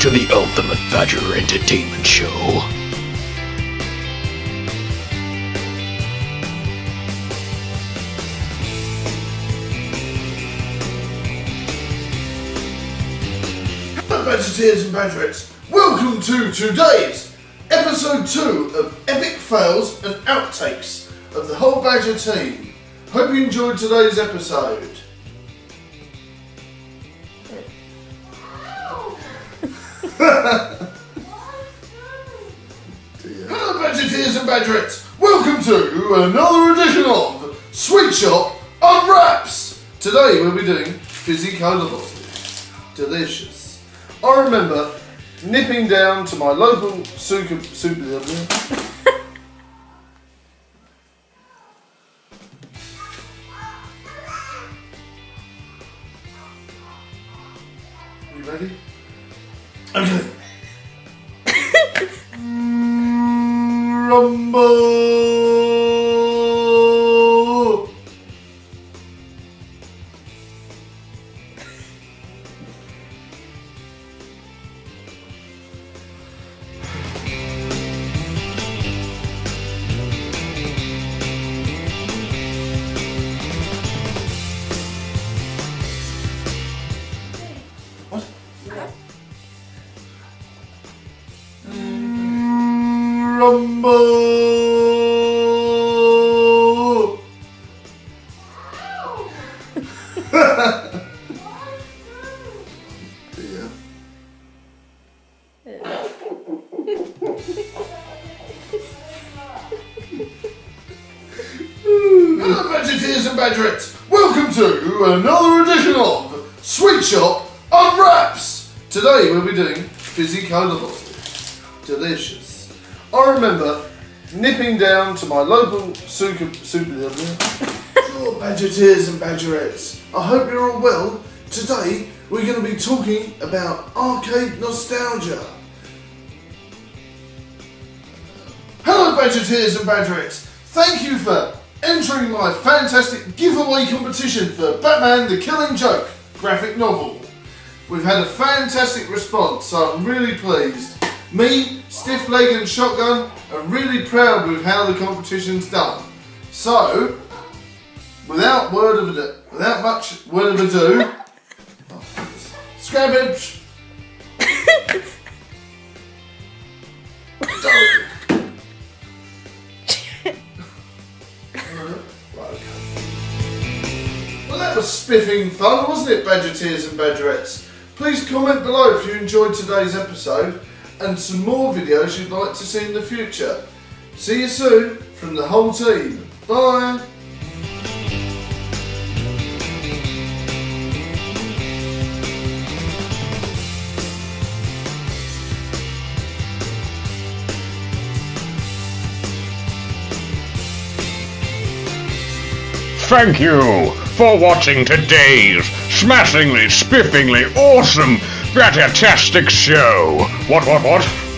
to the Ultimate Badger Entertainment Show. Hello, Badgeteers and Badgerettes. Welcome to today's episode 2 of Epic Fails and Outtakes of the whole Badger team. Hope you enjoyed today's episode. Hello, Badgeteers and Badgerettes. Welcome to another edition of Sweet Shop Unwraps. Today we'll be doing fizzy cola bosses. Delicious. I remember nipping down to my local super super. you ready? Rumble. Rumble. Yeah. Hello, and. Welcome to another edition of Sweet Shop Unwraps. Today we'll be doing fizzy cola bosses. Delicious. I remember nipping down to my local super super. Oh, Badgeteers and Badgerettes. I hope you're all well. Today we're going to be talking about arcade nostalgia. Hello, Badgeteers and Badgerettes. Thank you for entering my fantastic giveaway competition for Batman the Killing Joke graphic novel. We've had a fantastic response, so I'm really pleased. Me, Stiff Leg and Shotgun are really proud with how the competition's done. So, without word of ado, without much word of ado, Scrabbage! Right, okay. Well, that was spiffing fun, wasn't it, Badgeteers and Badgerettes? Please comment below if you enjoyed today's episode and some more videos you'd like to see in the future. See you soon from the whole team. Bye! Thank you for watching today's smashingly, spiffingly awesome, fantastic show. What, what, what?